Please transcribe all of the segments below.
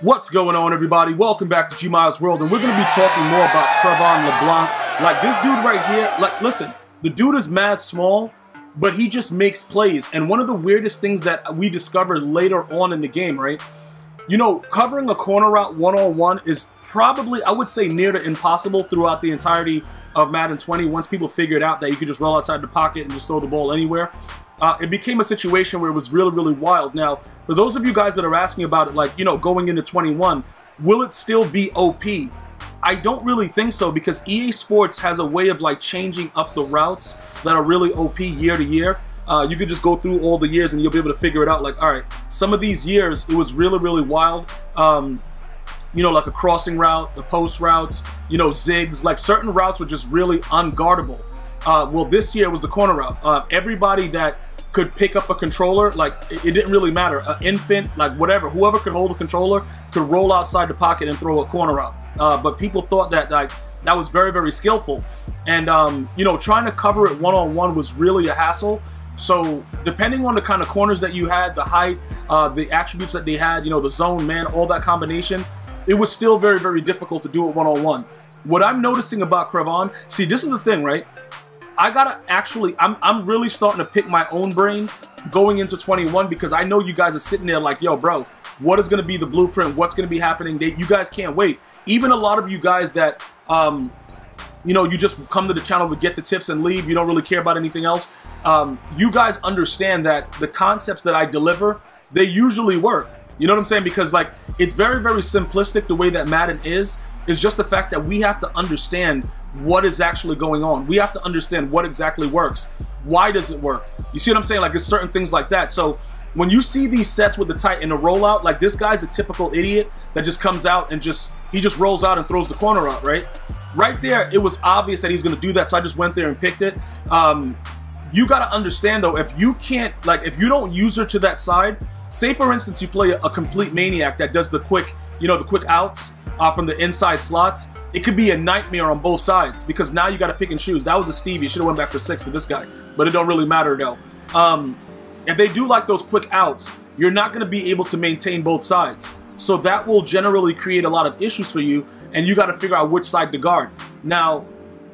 What's going on, everybody? Welcome back to GmiasWorld, and we're going to be talking more about Cre'Von LeBlanc. Like, this dude right here, like, listen, the dude is mad small, but he just makes plays. And one of the weirdest things that we discovered later on in the game, right? You know, covering a corner route one-on-one is probably, I would say, near to impossible throughout the entirety of Madden 20 once people figured out that you could just roll outside the pocket and just throw the ball anywhere. Uh, it became a situation where it was really, really wild. Now, for those of you guys that are asking about it, like, you know, going into 21, will it still be OP? I don't really think so because EA Sports has a way of like changing up the routes that are really OP year to year. Uh, you could just go through all the years and you'll be able to figure it out. Like, all right, some of these years it was really, really wild. Um, you know, like a crossing route, the post routes, you know, zigs, like certain routes were just really unguardable. Uh, well, this year was the corner route. Uh, everybody that could pick up a controller, like it, it didn't really matter. An infant, like whatever, whoever could hold a controller could roll outside the pocket and throw a corner out. Uh, but people thought that like that was very, very skillful. And um, you know, trying to cover it one on one was really a hassle. So depending on the kind of corners that you had, the height, uh, the attributes that they had, you know, the zone, man, all that combination, it was still very, very difficult to do it one on one. What I'm noticing about Cre'Von, see, this is the thing, right? I gotta actually, I'm, I'm really starting to pick my own brain going into 21 because I know you guys are sitting there like, yo, bro, what is to be the blueprint? What's to be happening? They, you guys can't wait. Even a lot of you guys that, um, you know, you just come to the channel to get the tips and leave. You don't really care about anything else. Um, you guys understand that the concepts that I deliver, they usually work. You know what I'm saying? Because like, it's very, very simplistic the way that Madden is. Is just the fact that we have to understand what is actually going on. We have to understand what exactly works. Why does it work? You see what I'm saying? Like it's certain things like that. So when you see these sets with the tight in a rollout, like this guy's a typical idiot that just comes out and just he just rolls out and throws the corner out, right? Right there, it was obvious that he's to do that, so I just went there and picked it. Um, you got to understand though, if you can't like if you don't use her to that side, say for instance you play a complete maniac that does the quick, you know, the quick outs uh, from the inside slots it could be a nightmare on both sides because now you got to pick and choose. That was a Stevie. Should have went back for six for this guy, but it don't really matter though. Um, if they do like those quick outs, you're not going to be able to maintain both sides. So that will generally create a lot of issues for you, and you got to figure out which side to guard. Now,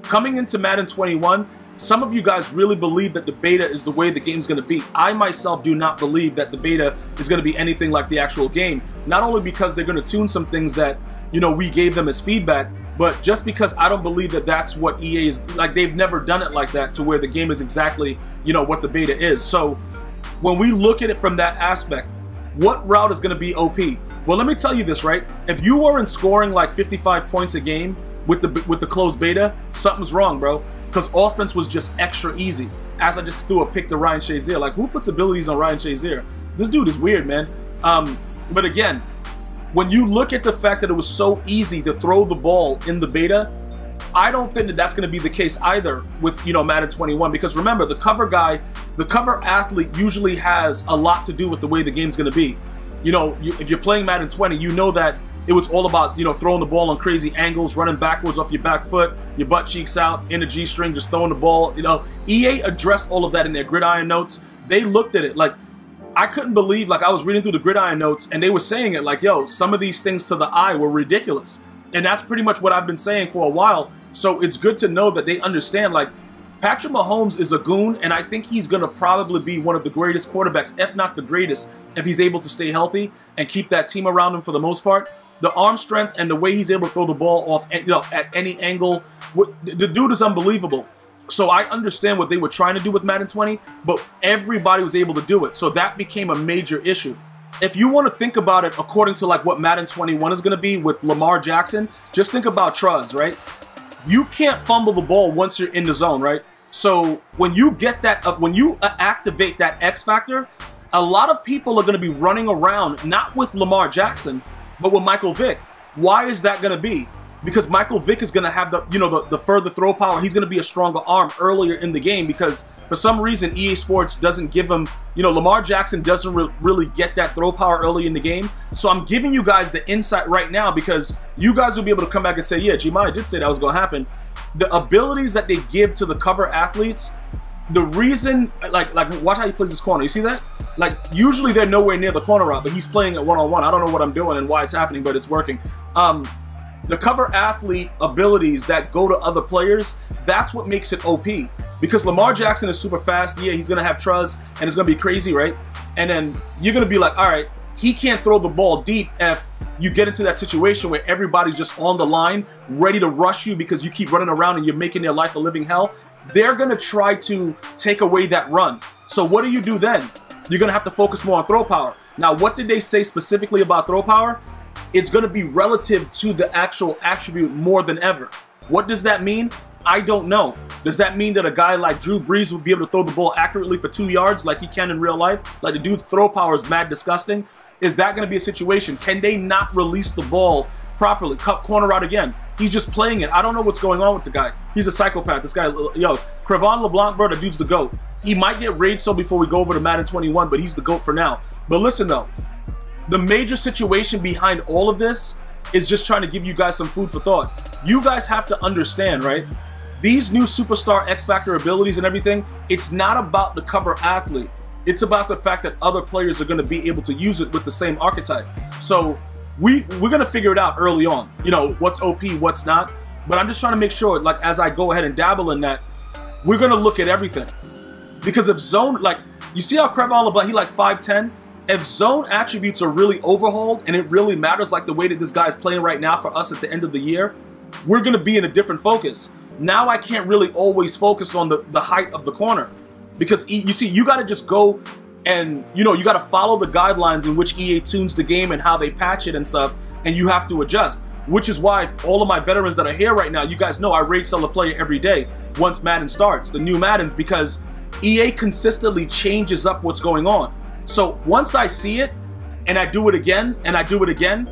coming into Madden 21, some of you guys really believe that the beta is the way the game's going to be. I myself do not believe that the beta is going to be anything like the actual game. Not only because they're going to tune some things that, you know, we gave them as feedback, but just because I don't believe that that's what EA is like, they've never done it like that to where the game is exactly, you know, what the beta is. So when we look at it from that aspect, what route is going to be OP? Well, let me tell you this, right? If you weren't scoring like 55 points a game with the with the closed beta, something's wrong, bro. Because offense was just extra easy. As I just threw a pick to Ryan Shazier. Like, who puts abilities on Ryan Shazier? This dude is weird, man. Um, but again, when you look at the fact that it was so easy to throw the ball in the beta, I don't think that that's going to be the case either with, you know, Madden 21 because remember, the cover guy, the cover athlete usually has a lot to do with the way the game's going to be. You know, you, if you're playing Madden 20, you know that it was all about, you know, throwing the ball on crazy angles, running backwards off your back foot, your butt cheeks out, in a G-string, just throwing the ball. You know, EA addressed all of that in their gridiron notes. They looked at it like, I couldn't believe, like, I was reading through the gridiron notes and they were saying it like, yo, some of these things to the eye were ridiculous. And that's pretty much what I've been saying for a while. So it's good to know that they understand, like, Patrick Mahomes is a goon, and I think he's going to probably be one of the greatest quarterbacks, if not the greatest, if he's able to stay healthy and keep that team around him for the most part. The arm strength and the way he's able to throw the ball off you know, at any angle, the dude is unbelievable. So I understand what they were trying to do with Madden 20, but everybody was able to do it. So that became a major issue. If you want to think about it according to like what Madden 21 is going to be with Lamar Jackson, just think about Truzz, right? You can't fumble the ball once you're in the zone, right? So when you get that, uh, when you uh, activate that X factor, a lot of people are going to be running around not with Lamar Jackson, but with Michael Vick. Why is that going to be? because Michael Vick is going to have the you know the, the further throw power. He's going to be a stronger arm earlier in the game because for some reason EA Sports doesn't give him you know Lamar Jackson doesn't re really get that throw power early in the game. So I'm giving you guys the insight right now because you guys will be able to come back and say, yeah, Gmia did say that was going to happen. The abilities that they give to the cover athletes, the reason like like watch how he plays this corner. You see that? Like usually they're nowhere near the corner route, but he's playing it one on one. I don't know what I'm doing and why it's happening, but it's working. Um, the cover athlete abilities that go to other players, that's what makes it OP. Because Lamar Jackson is super fast. Yeah, he's gonna have Truzz and it's gonna be crazy, right? And then you're gonna be like, all right, he can't throw the ball deep if you get into that situation where everybody's just on the line, ready to rush you because you keep running around and you're making their life a living hell. They're gonna try to take away that run. So what do you do then? You're going to have to focus more on throw power. Now, what did they say specifically about throw power? It's going to be relative to the actual attribute more than ever. What does that mean? I don't know. Does that mean that a guy like Drew Brees would be able to throw the ball accurately for two yards like he can in real life? Like the dude's throw power is mad disgusting? Is that going to be a situation? Can they not release the ball properly? Cut corner out again. He's just playing it. I don't know what's going on with the guy. He's a psychopath. This guy, yo, Cre'Von LeBlanc, bro, the dude's the GOAT. He might get rage so before we go over to Madden 21, but he's the GOAT for now. But listen though, the major situation behind all of this is just trying to give you guys some food for thought. You guys have to understand, right? These new superstar X Factor abilities and everything, it's not about the cover athlete. It's about the fact that other players are going to be able to use it with the same archetype. So we we're going to figure it out early on. You know, what's OP, what's not. But I'm just trying to make sure, like, as I go ahead and dabble in that, we're going to look at everything. Because if zone, like, you see how Cre'Von LeBlanc, he like 5'10"? If zone attributes are really overhauled and it really matters like the way that this guy is playing right now for us at the end of the year, we're going to be in a different focus. Now I can't really always focus on the, the height of the corner. Because you see, you got to just go and, you know, you got to follow the guidelines in which EA tunes the game and how they patch it and stuff, and you have to adjust which is why all of my veterans that are here right now, you guys know I rate sell a player every day once Madden starts, the new Maddens, because EA consistently changes up what's going on. So once I see it and I do it again and I do it again,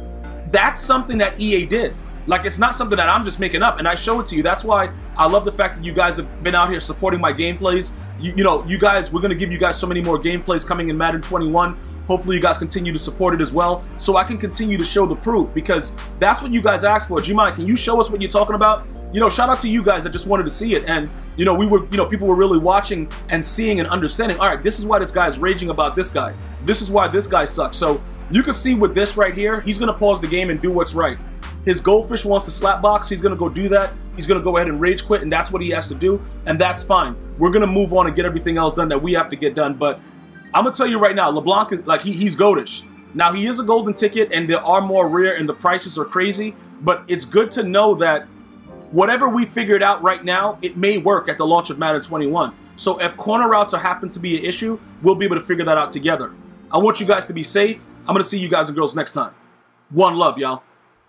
that's something that EA did. Like it's not something that I'm just making up and I show it to you. That's why I love the fact that you guys have been out here supporting my gameplays. You, you know, you guys, we're to give you guys so many more gameplays coming in Madden 21. Hopefully you guys continue to support it as well so I can continue to show the proof because that's what you guys asked for. Gmia, can you show us what you're talking about? You know, shout out to you guys that just wanted to see it. And, you know, we were, you know, people were really watching and seeing and understanding, all right, this is why this guy's raging about this guy. This is why this guy sucks. So you can see with this right here, he's going to pause the game and do what's right. His goldfish wants to slap box. He's going to go do that. He's going to go ahead and rage quit, and that's what he has to do, and that's fine. We're going to move on and get everything else done that we have to get done. But I'm to tell you right now, LeBlanc is like, he, he's goldish. Now, he is a golden ticket, and there are more rare, and the prices are crazy, but it's good to know that whatever we figured out right now, it may work at the launch of Madden 21. So if corner routes are happen to be an issue, we'll be able to figure that out together. I want you guys to be safe. I'm to see you guys and girls next time. One love, y'all.